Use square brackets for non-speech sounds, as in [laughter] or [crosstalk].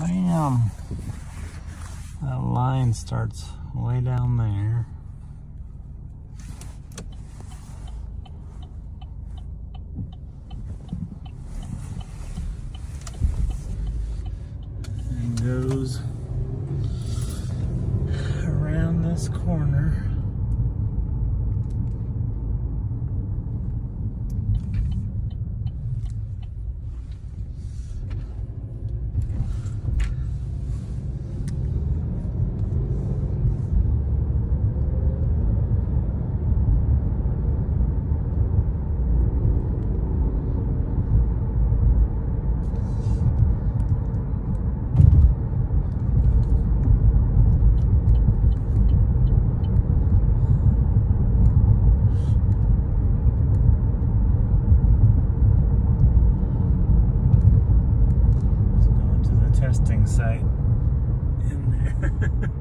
Bam! That line starts way down there. And goes around this corner. Testing site in there. [laughs]